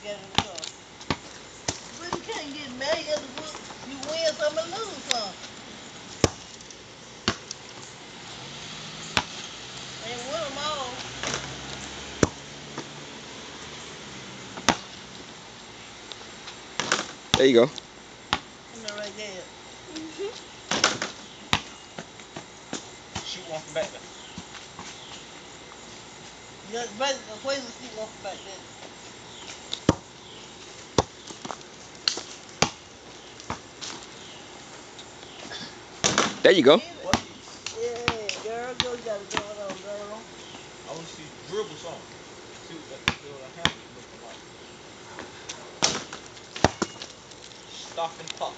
get in the car. But you can't get mad at the You win some and lose some. Ain't win them all. There you go. Come there right there. Shoot one from back there. Yeah, but where's the seat off back there? Stop and pop.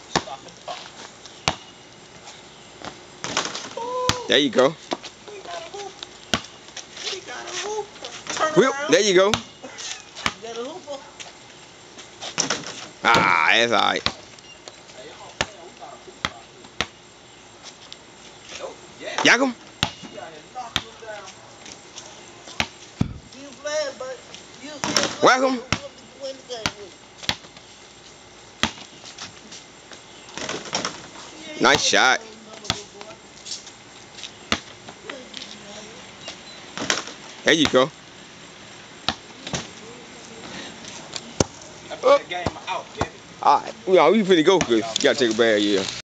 There you go. we got a hoop. We got a hoop. There you go. You got a? Ah, that's alright. Hey, y'all, man, we got a hoop out here. Oh, yeah. Yak 'em. She out here knocking us down. You glad, but you still Welcome. Win the game with you. Nice shot. There you go. I put that game out. Alright. We, we finna go because you gotta take a bad, yeah.